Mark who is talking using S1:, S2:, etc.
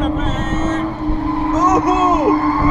S1: também.
S2: Uhul!